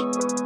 you